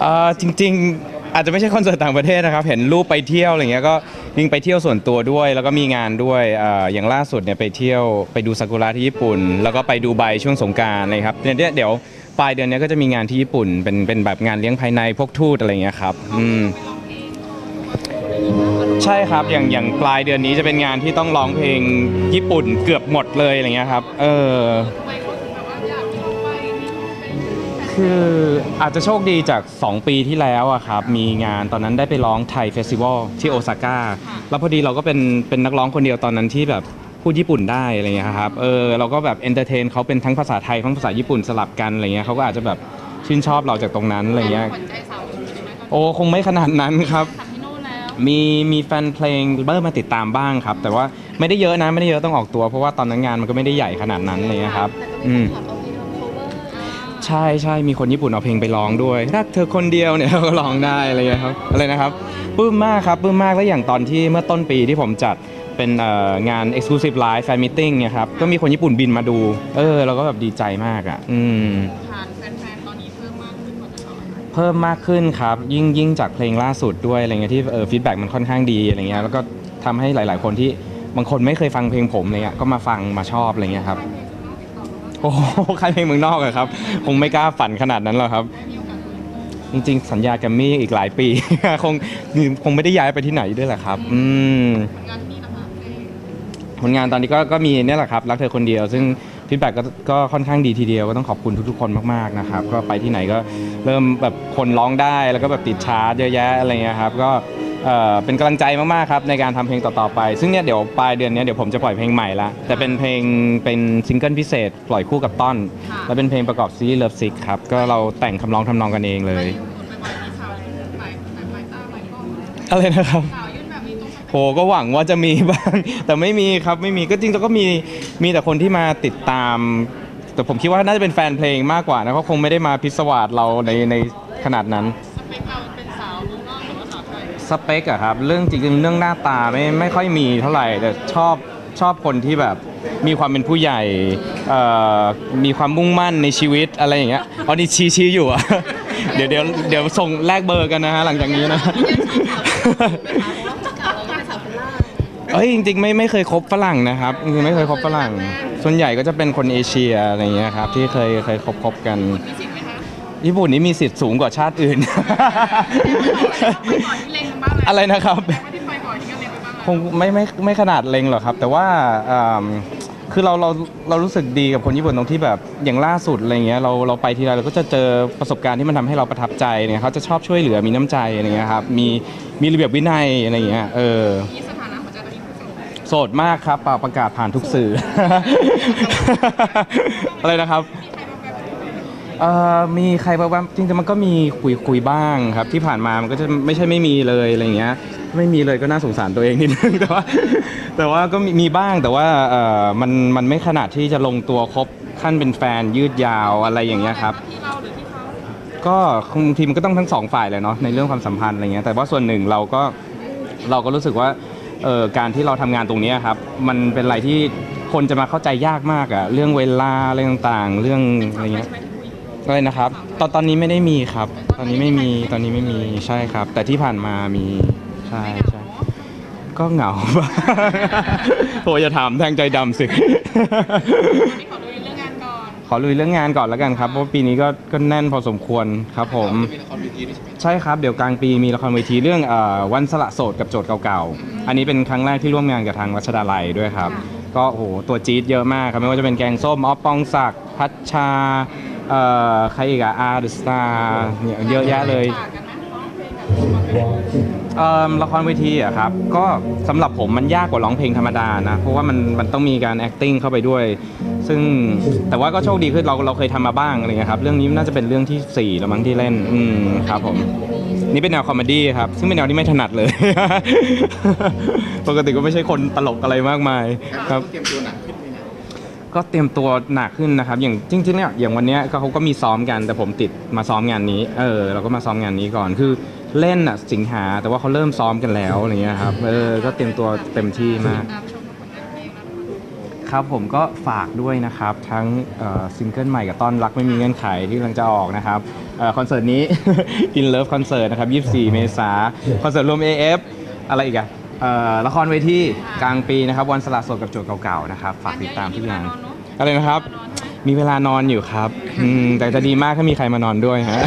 เอ่อจริง ๆ อาจจะไม่ใช่คอนเสิร์ตต่างประเทศนะครับ เห็นรูปไปเที่ยวอะไรเงี้ยก็ยิงไปเที่ยวส่วนตัวด้วย แล้วก็มีงานด้วยเอ่ออย่างล่าสุดเนี่ยไปเที่ยวไปดูซากุระที่ญี่ปุ่น แล้วก็ไปดูใบช่วงสงกรารเลยครับเนี่ยเดี๋ยวปลายเดือนเนี้ยก็จะมีงานที่ญี่ปุ่น เป็นเป็นแบบงานเลี้ยงภายในพวกทูตอะไรเงี้ยครับอืม ใช่ครับ อย่างอย่างปลายเดือนนี้จะเป็นงานที่ต้องร้องเพลงญี่ปุ่นเกือบหมดเลยอะไรเงี้ยครับ เออ ไว่ คืออาจจะโชคดีจาก 2 ปีที่แล้วอะครับ มีงานตอนนั้นได้ไปร้อง Thai Festival ที่โอซาก้าแล้วพอดีเราก็เป็นเป็นนักร้องคนเดียวตอนนั้นที่แบบพูดญี่ปุ่นได้อะไรเงี้ยครับเออเราก็แบบ entertain เขาเป็นทั้งภาษาไทยทั้งภาษาญี่ปุ่นสลับกันอะไรเงี้ยเขาก็อาจจะแบบชื่นชอบเราจากตรงนั้นอะไรเงี้ยขวัญใจสาวอยู่ใช่ไหมตอนนี้โอ้คงไม่ขนาดนั้นครับทำที่โน่นแล้ว มีมีแฟนเพลงเบอร์มาติดตามบ้างครับ แต่ว่าไม่ได้เยอะนะไม่ได้เยอะต้องออกตัว เพราะว่าตอนนั้นงานมันก็ไม่ได้ใหญ่ขนาดนั้นอะไรเลยครับอืม ใช่ใช่มีคนญี่ปุ่นเอาเพลงไปร้องด้วย รักเธอคนเดียวเนี่ยก็ร้องได้อะไรเงี้ยครับอะไรนะครับปลื้มมากครับปลื้มมากแล้วอย่างตอนที่เมื่อต้นปีที่ผมจัดเป็นเอ่องาน Exclusive Live Fan Meeting เนี่ยครับก็มีคนญี่ปุ่นบินมาดู เออเราก็แบบดีใจมากอะอืม ฐานแฟนๆ ตอนนี้เพิ่มมากขึ้นกว่าแต่ก่อนเพิ่มมากขึ้นครับ ยิ่งยิ่งจากเพลงล่าสุดด้วยอะไรเงี้ยที่เออ feedback มันค่อนข้างดีอะไรเงี้ยแล้วก็ทำให้หลาย ๆ คนที่บางคนไม่เคยฟังเพลงผมอะไรเงี้ยก็มาฟังมาชอบอะไรเงี้ยครับ โอ้โหใครเพลงเมืองนอกอะครับ คงไม่กล้าฝันขนาดนั้นหรอกครับ จริงๆ สัญญาแกรมมี่อีกหลายปี คงคงไม่ได้ย้ายไปที่ไหนด้วยแหละครับ อืมงานที่นะคะเพลงผลงานตอนนี้ก็ก็มีเนี่ยแหละครับ รักเธอคนเดียว ซึ่ง feedback ก็ก็ค่อนข้างดีทีเดียวก็ต้องขอบคุณทุกๆคนมากๆนะครับ ก็ไปที่ไหนก็เริ่มแบบคนร้องได้แล้วก็แบบติดชาร์ตเยอะแยะอะไรเงี้ยครับ ก็ เอ่อเป็นกำลังใจมากๆครับในการทำเพลงต่อๆไป ซึ่งเนี่ยเดี๋ยวปลายเดือนเนี้ยเดี๋ยวผมจะปล่อยเพลงใหม่ละแต่เป็นเพลงเป็นซิงเกิลพิเศษ ปล่อยคู่กับต้นและเป็นเพลงประกอบซีรีส์ Love Sick ครับก็เราแต่งคำร้องทำนองกันเองเลยญี่ปุ่นไปบ่อยมีข่าวไปแบบไลต้าไลก้อนอะไรนะครับ ข่าวยื่นแบบนี้ต้องโหก็หวังว่าจะมีบ้าง แต่ไม่มีครับไม่มีก็จริงแล้วก็มีมีแต่คนที่มาติดตาม แต่ผมคิดว่าน่าจะเป็นแฟนเพลงมากกว่านะเขาคงไม่ได้มาพิศวาสเราในในขนาดนั้น สเปคเรา สเปคอะครับเรื่องจริงๆเรื่องหน้าตาไม่ไม่ค่อยมีเท่าไหร่แต่ชอบชอบคนที่แบบมีความเป็นผู้ใหญ่เอ่อมีความมุ่งมั่นในชีวิตอะไรอย่างเงี้ยอ๋อนี่ชี้ชี้อยู่อะเดี๋ยวเดี๋ยวเดี๋ยวส่งแลกเบอร์กันนะฮะหลังจากนี้นะเอ้ยจริงๆไม่ไม่เคยคบฝรั่งนะครับจริงๆไม่เคยคบฝรั่ง ส่วนใหญ่ก็จะเป็นคนเอเชียอะไรอย่างเงี้ยครับที่เคยเคยคบคบกัน ญี่ปุ่นนี่มีสิทธิ์สูงกว่าชาติอื่นไปก่อนที่เล็งกันบ้างเลยอะไรนะครับไม่ได้ไปก่อนที่ก็เล็งไปบ้างคงไม่ไม่ไม่ขนาดเล็งหรอกครับ แต่ว่าอ่าคือเราเราเรารู้สึกดีกับคนญี่ปุ่นตรงที่แบบอย่างล่าสุดอะไรเงี้ยเราเราไปทีไรเราก็จะเจอประสบการณ์ที่มันทำให้เราประทับใจเนี่ยเขาจะชอบช่วยเหลือมีน้ำใจอะไรเงี้ยครับมีมีระเบียบวินัยอะไรเงี้ยเออ มีสถานะหัวใจตอนนี้คือโสดโสดมากครับเปล่าประกาศผ่านทุกสื่อ อะไรนะครับ เอ่อมีใครบ้างจริงๆมันก็มีคุยคุยบ้างครับ ที่ผ่านมามันก็จะไม่ใช่ไม่มีเลยอะไรอย่างเงี้ยไม่มีเลยก็น่าสงสารตัวเองนิดนึงแต่ว่าแต่ว่าก็มีมีบ้างแต่ว่าเอ่อมันมันไม่ขนาดที่จะลงตัวครบขั้นเป็นแฟนยืดยาวอะไรอย่างเงี้ยครับ ที่เราหรือที่เขาก็คงทีมันก็ต้องทั้งสองฝ่ายเลยเนาะในเรื่องความสัมพันธ์อะไรเงี้ยแต่ว่าส่วนหนึ่งเราก็เราก็รู้สึกว่าเอ่อการที่เราทำงานตรงเนี้ยครับ มันเป็นอะไรที่คนจะมาเข้าใจยากมากอะเรื่องเวลาอะไรต่างๆ เรื่องอะไรเงี้ย อะไรนะครับ ตอนตอนนี้ไม่ได้มีครับ ตอนนี้ไม่มีตอนนี้ไม่มีใช่ครับ แต่ที่ผ่านมามีใช่ใช่ก็เหงาบ้างโหอย่าถามแทงใจดำสิพี่ขอดูเรื่องงานก่อน ขอลุยเรื่องงานก่อนแล้วกันครับเพราะว่าปีนี้ก็ก็แน่นพอสมควรครับผม มีละครเวทีด้วยใช่ไหมใช่ครับ เดี๋ยวกลางปีมีละครเวทีเรื่องเออวันสละโสดกับโจทย์เก่าๆ อันนี้เป็นครั้งแรกที่ร่วมงานกับทางรัชดาลัยด้วยครับ ก็โอ้โหตัวจี๊ดเยอะมากครับไม่ว่าจะเป็นแกงส้มออฟปองศักดิ์พัชชา เอ่อใครอีกอะอาร์ The Star เนี่ยเยอะแยะเลยเพละครเวทีเอิ่มละครเวทีอะครับก็สำหรับผมมันยากกว่าร้องเพลงธรรมดานะ เพราะว่ามันมันต้องมีการ acting เข้าไปด้วย ซึ่งแต่ว่าก็โชคดีคือเราเราเคยทำมาบ้างอะไรเงี้ยครับเรื่องนี้น่าจะเป็นเรื่องที่สี่แล้วมั้งที่เล่นอืมครับผม นี่เป็นแนว comedy ครับ ซึ่งเป็นแนวที่ไม่ถนัดเลย ปกติก็ไม่ใช่คนตลกอะไรมากมายครับ เตรียมตัวหนักขึ้น ก็เตรียมตัวหนักขึ้นนะครับ อย่างจริงๆเนี่ยอย่างวันเนี้ยก็เขาก็มีซ้อมกันแต่ผมติดมาซ้อมงานนี้ เออ เราก็มาซ้อมงานนี้ก่อนคือเล่นอะสิงหาแต่ว่าเขาเริ่มซ้อมกันแล้วอะไรเงี้ยครับ เออ ก็เตรียมตัวเต็มที่มาก ครับผมก็ฝากด้วยนะครับ ทั้งซิงเกิลใหม่กับต้อนรักไม่มีเงื่อนไขที่กำลังจะออกนะครับเอ่อคอนเสิร์ตนี้ In Love Concert นะครับ 24 เมษาคอนเสิร์ตรวม AF อะไรอีกอะ เอ่อละครเวทีกลางปีนะครับ วันสละโสดกับโจทย์เก่าๆนะครับ ฝากติดตามทุกอย่างอะไรนะครับ มีเวลานอนอยู่ครับอืมแต่จะดีมากถ้ามีใครมานอนด้วยฮะ